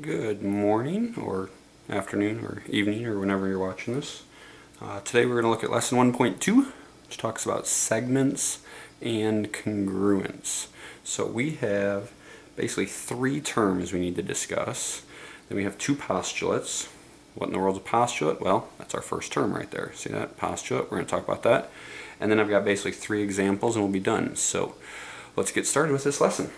Good morning or afternoon or evening or whenever you're watching this. Uh, today we're going to look at lesson 1.2 which talks about segments and congruence. So we have basically three terms we need to discuss. Then we have two postulates. What in the world is a postulate? Well, that's our first term right there. See that? Postulate. We're going to talk about that. And then I've got basically three examples and we'll be done. So let's get started with this lesson.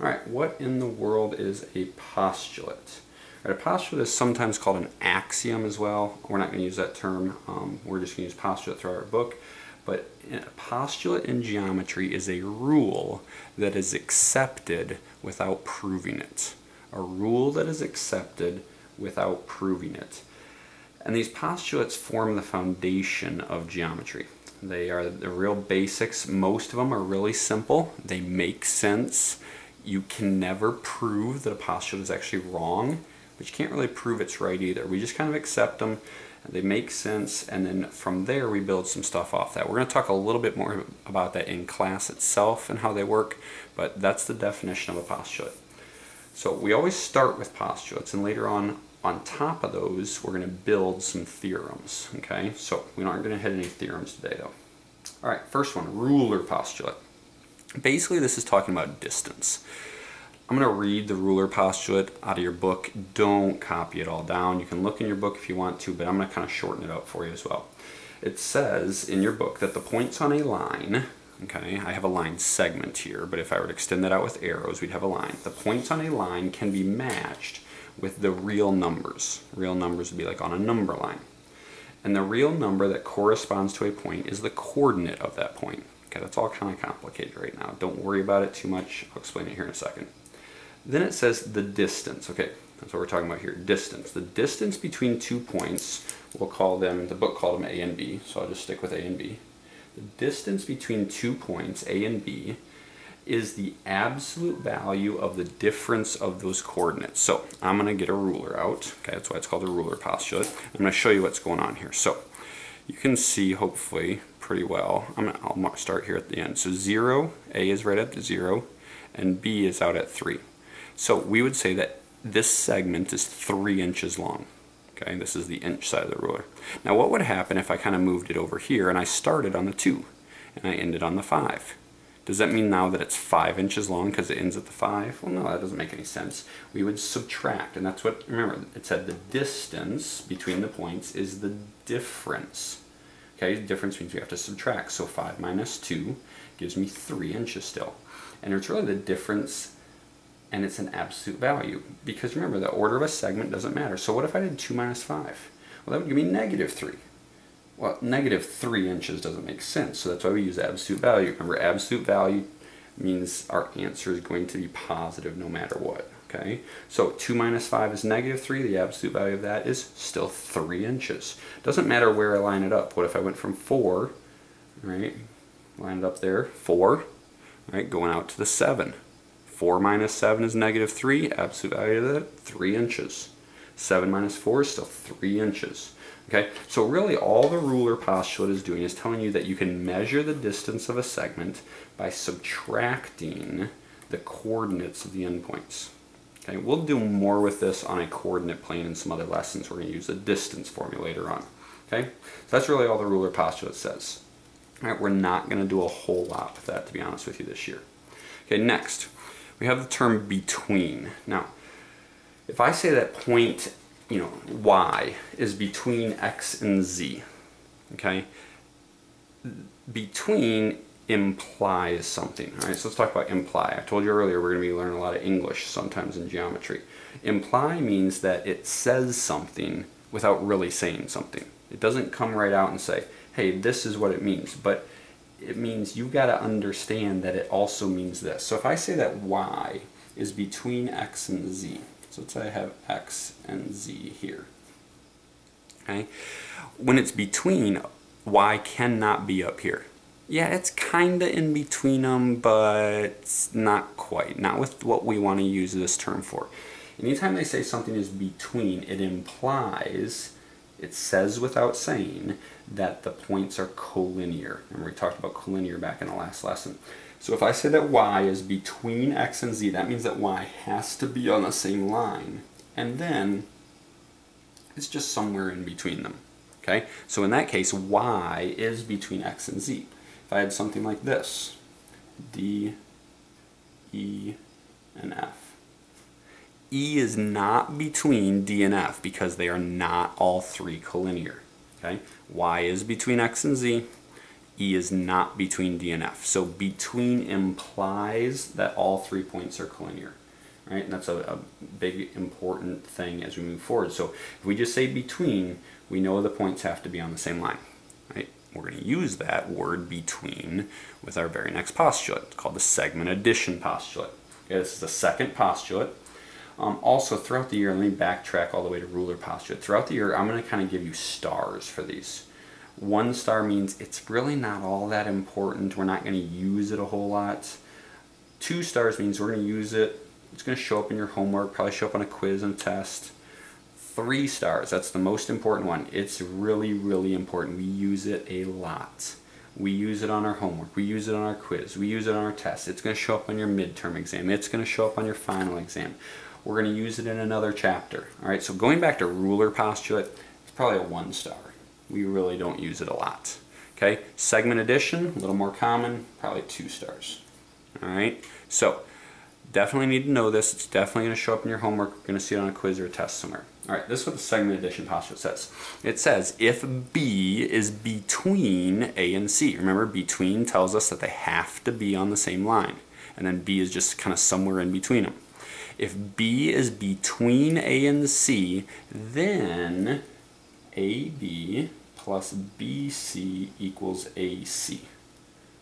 All right, what in the world is a postulate? A postulate is sometimes called an axiom as well. We're not going to use that term. Um, we're just going to use postulate throughout our book. But a postulate in geometry is a rule that is accepted without proving it. A rule that is accepted without proving it. And these postulates form the foundation of geometry. They are the real basics. Most of them are really simple. They make sense you can never prove that a postulate is actually wrong, but you can't really prove it's right either. We just kind of accept them, they make sense, and then from there we build some stuff off that. We're going to talk a little bit more about that in class itself and how they work, but that's the definition of a postulate. So we always start with postulates, and later on, on top of those, we're going to build some theorems, okay? So we aren't going to hit any theorems today, though. All right, first one, ruler postulate. Basically, this is talking about distance. I'm going to read the ruler postulate out of your book. Don't copy it all down. You can look in your book if you want to, but I'm going to kind of shorten it up for you as well. It says in your book that the points on a line, okay, I have a line segment here, but if I were to extend that out with arrows, we'd have a line. The points on a line can be matched with the real numbers. Real numbers would be like on a number line. And the real number that corresponds to a point is the coordinate of that point. Okay, that's all kind of complicated right now. Don't worry about it too much. I'll explain it here in a second. Then it says the distance. Okay, that's what we're talking about here, distance. The distance between two points, we'll call them, the book called them A and B, so I'll just stick with A and B. The distance between two points, A and B, is the absolute value of the difference of those coordinates. So I'm going to get a ruler out. Okay, that's why it's called a ruler postulate. I'm going to show you what's going on here. So you can see, hopefully, pretty well. I'm gonna, I'll start here at the end. So 0, A is right at the 0, and B is out at 3. So we would say that this segment is 3 inches long. Okay, this is the inch side of the ruler. Now what would happen if I kind of moved it over here and I started on the 2 and I ended on the 5? Does that mean now that it's 5 inches long because it ends at the 5? Well, no, that doesn't make any sense. We would subtract, and that's what, remember, it said the distance between the points is the difference Okay, difference means we have to subtract. So 5 minus 2 gives me 3 inches still. And it's really the difference, and it's an absolute value. Because remember, the order of a segment doesn't matter. So what if I did 2 minus 5? Well, that would give me negative 3. Well, negative 3 inches doesn't make sense, so that's why we use absolute value. Remember, absolute value means our answer is going to be positive no matter what. Okay, so 2 minus 5 is negative 3. The absolute value of that is still 3 inches. Doesn't matter where I line it up. What if I went from 4, right, lined up there, 4, right, going out to the 7. 4 minus 7 is negative 3. Absolute value of that, 3 inches. 7 minus 4 is still 3 inches. Okay, so really all the ruler postulate is doing is telling you that you can measure the distance of a segment by subtracting the coordinates of the endpoints. Okay, we'll do more with this on a coordinate plane in some other lessons. We're going to use the distance formula later on. Okay, so that's really all the ruler postulate says. All right, we're not going to do a whole lot with that, to be honest with you, this year. Okay, next, we have the term between. Now, if I say that point, you know, y is between x and z, okay, between implies something. All right, so let's talk about imply. I told you earlier we're going to be learning a lot of English sometimes in geometry. Imply means that it says something without really saying something. It doesn't come right out and say, hey, this is what it means, but it means you've got to understand that it also means this. So if I say that y is between x and z, so let's say I have x and z here, okay? When it's between, y cannot be up here yeah, it's kind of in between them, but not quite. Not with what we want to use this term for. Anytime they say something is between, it implies, it says without saying, that the points are collinear. And we talked about collinear back in the last lesson. So if I say that y is between x and z, that means that y has to be on the same line and then it's just somewhere in between them. Okay, so in that case, y is between x and z. If I had something like this, d, e, and f. E is not between D and F because they are not all three collinear. Okay? Y is between X and Z. E is not between D and F. So between implies that all three points are collinear. Right? And that's a, a big important thing as we move forward. So if we just say between, we know the points have to be on the same line. Right? We're going to use that word between with our very next postulate. It's called the segment addition postulate. Okay, this is the second postulate. Um, also, throughout the year, let me backtrack all the way to ruler postulate. Throughout the year, I'm going to kind of give you stars for these. One star means it's really not all that important. We're not going to use it a whole lot. Two stars means we're going to use it. It's going to show up in your homework, probably show up on a quiz and test. Three stars, that's the most important one. It's really, really important. We use it a lot. We use it on our homework. We use it on our quiz. We use it on our test. It's going to show up on your midterm exam. It's going to show up on your final exam. We're going to use it in another chapter. All right, so going back to ruler postulate, it's probably a one star. We really don't use it a lot. Okay, segment addition, a little more common, probably two stars. All right, so definitely need to know this. It's definitely going to show up in your homework. You're going to see it on a quiz or a test somewhere. All right, this is what the segment addition postulate says. It says if B is between A and C. Remember, between tells us that they have to be on the same line. And then B is just kind of somewhere in between them. If B is between A and C, then AB plus BC equals AC.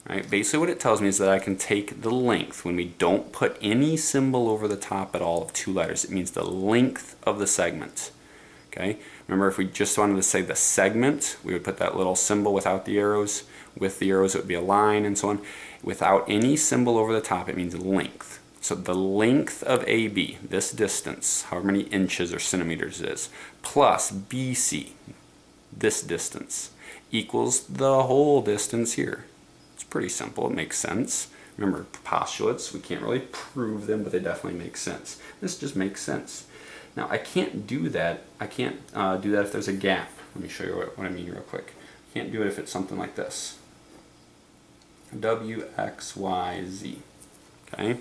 Right? Basically what it tells me is that I can take the length when we don't put any symbol over the top at all of two letters. It means the length of the segment. Okay. Remember if we just wanted to say the segment, we would put that little symbol without the arrows. With the arrows it would be a line and so on. Without any symbol over the top it means length. So the length of AB, this distance, however many inches or centimeters it is, plus BC, this distance, equals the whole distance here. It's pretty simple, it makes sense. Remember, postulates, we can't really prove them, but they definitely make sense. This just makes sense. Now, I can't do that. I can't uh, do that if there's a gap. Let me show you what, what I mean real quick. I can't do it if it's something like this. W, X, Y, Z. Okay?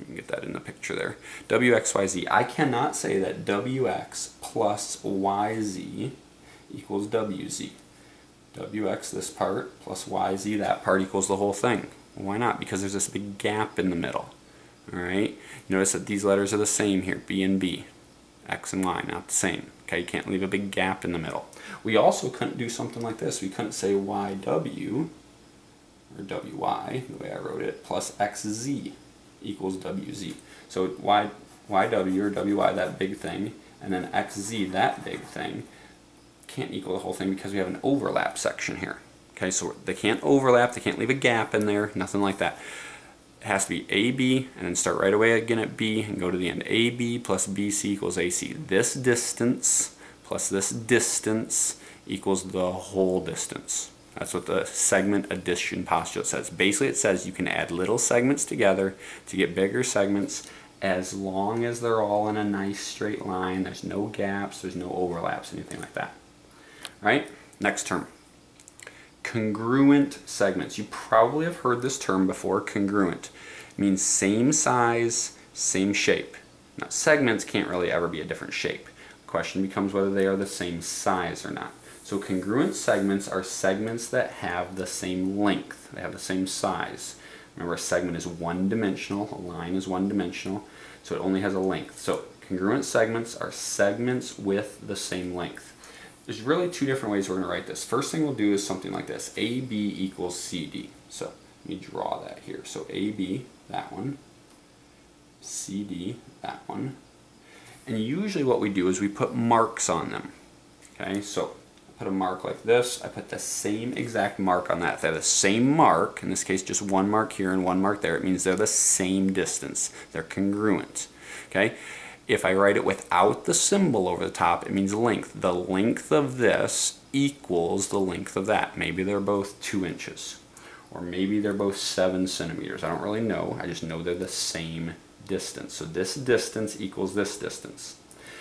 You can get that in the picture there. WXYZ. I cannot say that WX plus YZ equals WZ. WX this part plus YZ that part equals the whole thing. Why not? Because there's this big gap in the middle. Alright? Notice that these letters are the same here. B and B. X and Y, not the same. Okay, you can't leave a big gap in the middle. We also couldn't do something like this. We couldn't say YW, or WY, the way I wrote it, plus XZ equals WZ. So y, YW or WY, that big thing, and then XZ, that big thing, can't equal the whole thing because we have an overlap section here. Okay, so they can't overlap, they can't leave a gap in there, nothing like that. It has to be AB and then start right away again at B and go to the end. AB plus BC equals AC. This distance plus this distance equals the whole distance. That's what the segment addition postulate says. Basically it says you can add little segments together to get bigger segments as long as they're all in a nice straight line. There's no gaps, there's no overlaps, anything like that. Right? Next term. Congruent segments. You probably have heard this term before, congruent. It means same size, same shape. Now segments can't really ever be a different shape. The question becomes whether they are the same size or not. So congruent segments are segments that have the same length, they have the same size. Remember a segment is one dimensional, a line is one dimensional, so it only has a length. So congruent segments are segments with the same length. There's really two different ways we're going to write this. First thing we'll do is something like this, AB equals CD. So let me draw that here. So AB, that one, CD, that one. And usually what we do is we put marks on them. Okay, so I put a mark like this. I put the same exact mark on that. If they have the same mark, in this case just one mark here and one mark there, it means they're the same distance. They're congruent. Okay. If I write it without the symbol over the top, it means length. The length of this equals the length of that. Maybe they're both two inches. Or maybe they're both seven centimeters. I don't really know. I just know they're the same distance. So this distance equals this distance.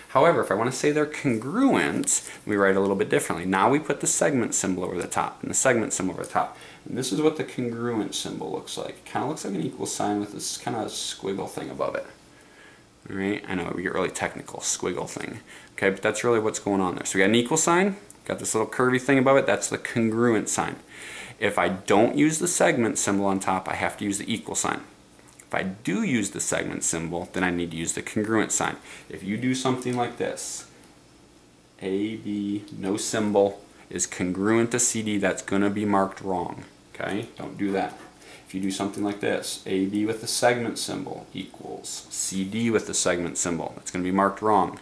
However, if I want to say they're congruent, we write a little bit differently. Now we put the segment symbol over the top and the segment symbol over the top. And this is what the congruent symbol looks like. It kind of looks like an equal sign with this kind of squiggle thing above it. Right, I know we get really technical, squiggle thing. Okay, but that's really what's going on there. So we got an equal sign, got this little curvy thing above it, that's the congruent sign. If I don't use the segment symbol on top, I have to use the equal sign. If I do use the segment symbol, then I need to use the congruent sign. If you do something like this, A, B, no symbol, is congruent to CD, that's going to be marked wrong. Okay, don't do that. If you do something like this, AB with the segment symbol equals CD with the segment symbol, It's going to be marked wrong.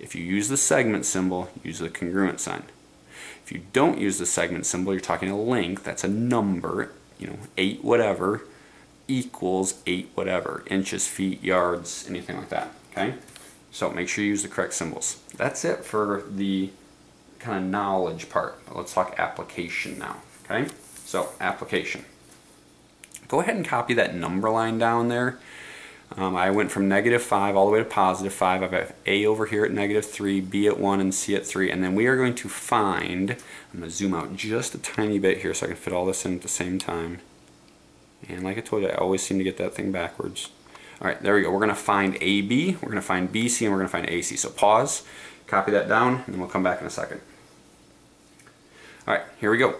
If you use the segment symbol, use the congruent sign. If you don't use the segment symbol, you're talking a length, that's a number, you know, 8 whatever equals 8 whatever, inches, feet, yards, anything like that, okay? So make sure you use the correct symbols. That's it for the kind of knowledge part. Let's talk application now, okay? So application. Go ahead and copy that number line down there. Um, I went from negative 5 all the way to positive 5. I've got A over here at negative 3, B at 1, and C at 3. And then we are going to find, I'm going to zoom out just a tiny bit here so I can fit all this in at the same time. And like I told you, I always seem to get that thing backwards. All right, there we go. We're going to find AB, we're going to find BC, and we're going to find AC. So pause, copy that down, and then we'll come back in a second. All right, here we go.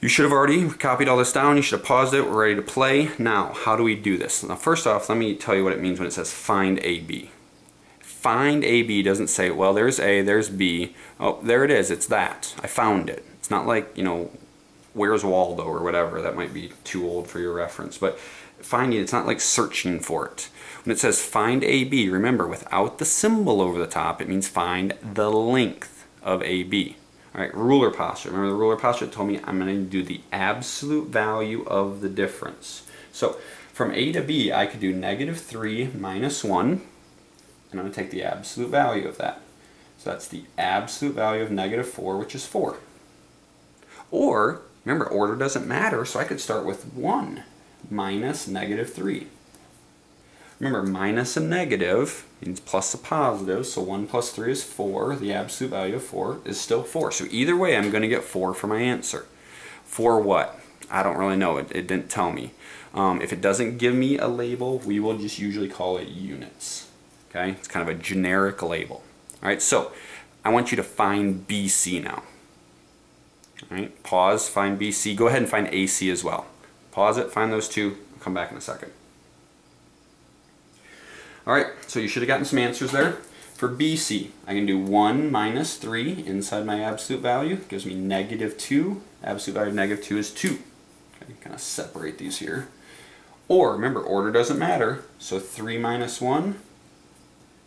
You should have already copied all this down. You should have paused it. We're ready to play. Now, how do we do this? Now, first off, let me tell you what it means when it says find AB. Find AB doesn't say, well, there's A, there's B. Oh, there it is. It's that. I found it. It's not like, you know, where's Waldo or whatever. That might be too old for your reference. But finding, it's not like searching for it. When it says find AB, remember, without the symbol over the top, it means find the length of AB. All right, ruler postulate. Remember the ruler postulate told me I'm going to do the absolute value of the difference. So from A to B, I could do negative 3 minus 1, and I'm going to take the absolute value of that. So that's the absolute value of negative 4, which is 4. Or, remember, order doesn't matter, so I could start with 1 minus negative 3. Remember, minus a negative means plus a positive, so 1 plus 3 is 4. The absolute value of 4 is still 4. So either way, I'm going to get 4 for my answer. For what? I don't really know. It, it didn't tell me. Um, if it doesn't give me a label, we will just usually call it units. Okay? It's kind of a generic label. All right, so I want you to find BC now. All right, pause, find BC. Go ahead and find AC as well. Pause it, find those two. I'll come back in a second. Alright, so you should have gotten some answers there. For BC, I can do 1 minus 3 inside my absolute value. gives me negative 2. Absolute value of negative 2 is 2. Okay, kind of separate these here. Or, remember, order doesn't matter. So 3 minus 1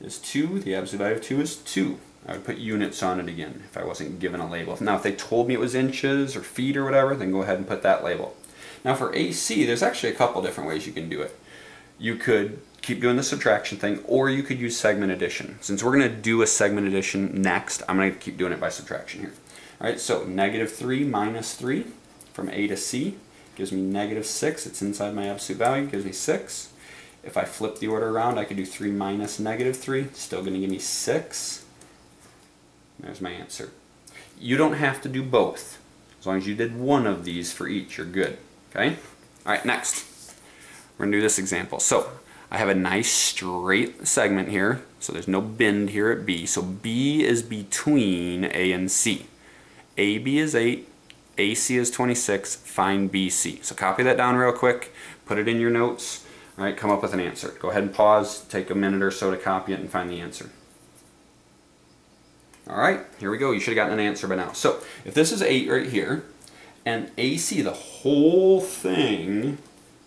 is 2. The absolute value of 2 is 2. I would put units on it again if I wasn't given a label. Now, if they told me it was inches or feet or whatever, then go ahead and put that label. Now, for AC, there's actually a couple different ways you can do it. You could keep doing the subtraction thing, or you could use segment addition. Since we're going to do a segment addition next, I'm going to keep doing it by subtraction here. All right, so negative 3 minus 3 from A to C gives me negative 6. It's inside my absolute value, gives me 6. If I flip the order around, I could do 3 minus negative 3. Still going to give me 6. There's my answer. You don't have to do both. As long as you did one of these for each, you're good. Okay? All right, next. We're going to do this example. So I have a nice straight segment here, so there's no bend here at B. So B is between A and C. AB is 8, AC is 26, find BC. So copy that down real quick, put it in your notes, all right, come up with an answer. Go ahead and pause, take a minute or so to copy it and find the answer. All right, here we go. You should have gotten an answer by now. So if this is 8 right here, and AC, the whole thing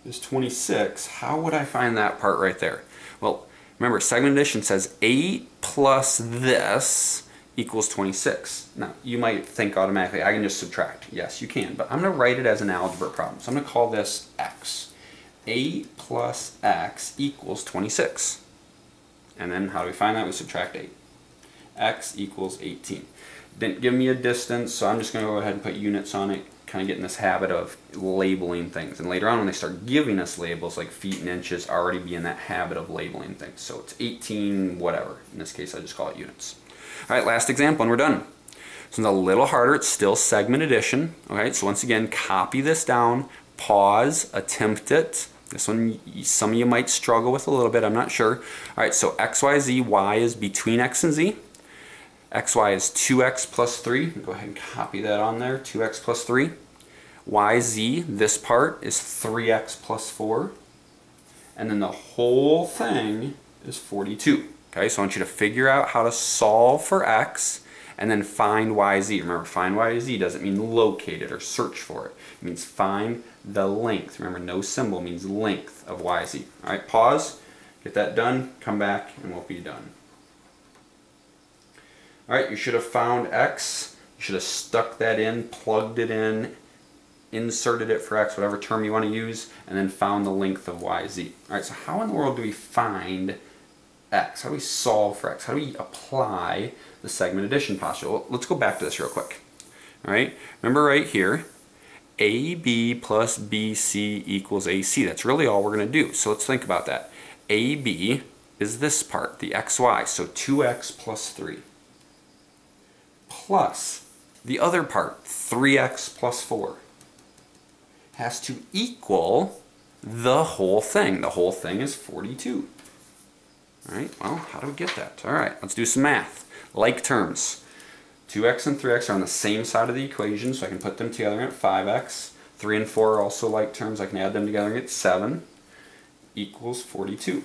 is 26, how would I find that part right there? Well, remember, segment addition says 8 plus this equals 26. Now, you might think automatically, I can just subtract. Yes, you can, but I'm going to write it as an algebra problem. So I'm going to call this x. 8 plus x equals 26. And then how do we find that? We subtract 8. x equals 18. Didn't give me a distance, so I'm just going to go ahead and put units on it. Kind of get in this habit of labeling things. And later on when they start giving us labels like feet and inches, already be in that habit of labeling things. So it's 18 whatever. In this case I just call it units. All right, last example and we're done. This one's a little harder. It's still segment addition. All right, so once again, copy this down, pause, attempt it. This one, some of you might struggle with a little bit, I'm not sure. All right, so x, y, z, y is between x and z. xy is 2x plus 3. Go ahead and copy that on there, 2x plus 3. yz, this part, is 3x plus 4. And then the whole thing is 42. Okay, so I want you to figure out how to solve for x and then find yz. Remember, find yz doesn't mean locate it or search for it. It means find the length. Remember, no symbol means length of yz. All right, pause, get that done, come back, and we'll be done. All right, you should have found x. You should have stuck that in, plugged it in, inserted it for x, whatever term you want to use, and then found the length of yz. All right, so how in the world do we find x? How do we solve for x? How do we apply the segment addition postulate? Well, let's go back to this real quick. All right, remember right here, AB plus BC equals AC. That's really all we're going to do. So let's think about that. AB is this part, the xy, so 2x plus 3, plus the other part, 3x plus 4, has to equal the whole thing. The whole thing is 42. All right, well, how do we get that? All right, let's do some math. Like terms. 2x and 3x are on the same side of the equation, so I can put them together get 5x. 3 and 4 are also like terms. I can add them together and get 7 equals 42.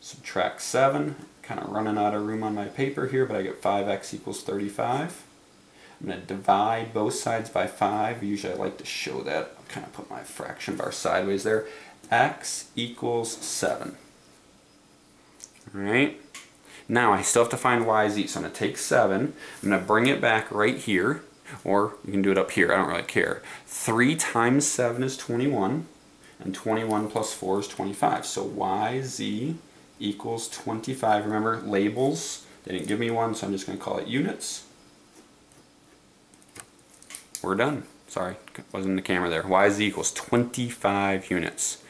Subtract 7. Kind of running out of room on my paper here, but I get 5x equals 35. I'm going to divide both sides by 5. Usually I like to show that. I'll kind of put my fraction bar sideways there. x equals 7. Alright, now I still have to find yz, so I'm going to take 7, I'm going to bring it back right here, or you can do it up here, I don't really care. 3 times 7 is 21, and 21 plus 4 is 25. So yz equals 25. Remember, labels, they didn't give me one, so I'm just going to call it units. We're done. Sorry, wasn't in the camera there. yz equals 25 units.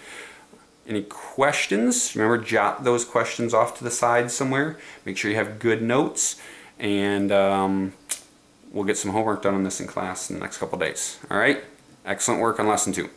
Any questions? Remember, jot those questions off to the side somewhere. Make sure you have good notes, and um, we'll get some homework done on this in class in the next couple days. All right? Excellent work on lesson two.